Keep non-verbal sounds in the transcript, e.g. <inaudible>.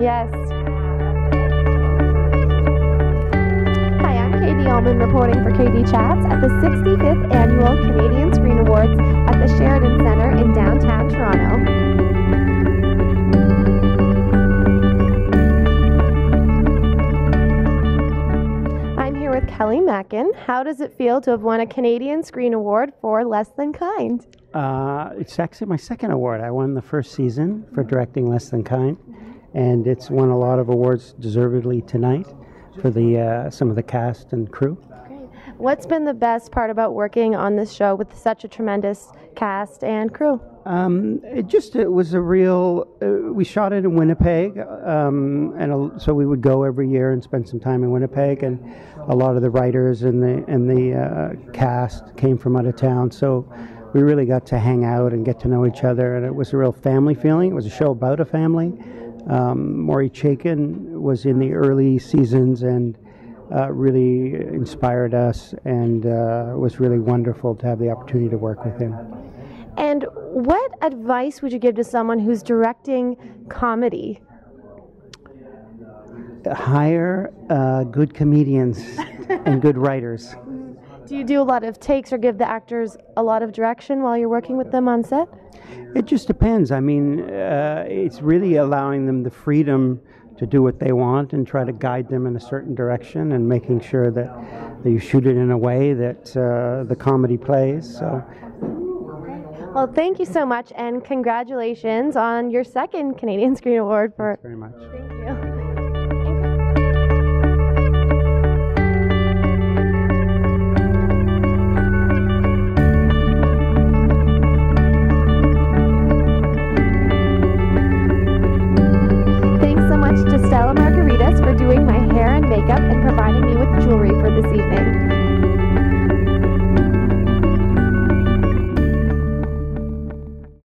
Yes. Hi, I'm Katie Uhlmann reporting for Katie Chats at the 65th Annual Canadian Screen Awards at the Sheraton Centre in downtown Toronto. I'm here with Kelly Makin. How does it feel to have won a Canadian Screen Award for Less Than Kind? Uh, it's actually my second award. I won the first season for directing Less Than Kind, and it's won a lot of awards deservedly tonight for the uh, some of the cast and crew. What's been the best part about working on this show with such a tremendous cast and crew? Um, it just it was a real. Uh, we shot it in Winnipeg, um, and a, so we would go every year and spend some time in Winnipeg. And a lot of the writers and the and the uh, cast came from out of town, so we really got to hang out and get to know each other. And it was a real family feeling. It was a show about a family. Um, Maury Chaykin was in the early seasons and. Uh, really inspired us, and uh, it was really wonderful to have the opportunity to work with him. And what advice would you give to someone who's directing comedy? hire uh, good comedians and good writers. <laughs> Do you do a lot of takes or give the actors a lot of direction while you're working with them on set? It just depends. I mean, uh, it's really allowing them the freedom to do what they want and try to guide them in a certain direction and making sure that, that you shoot it in a way that uh, the comedy plays. So Well, thank you so much, and congratulations on your second Canadian Screen Award for. very much. Thank you.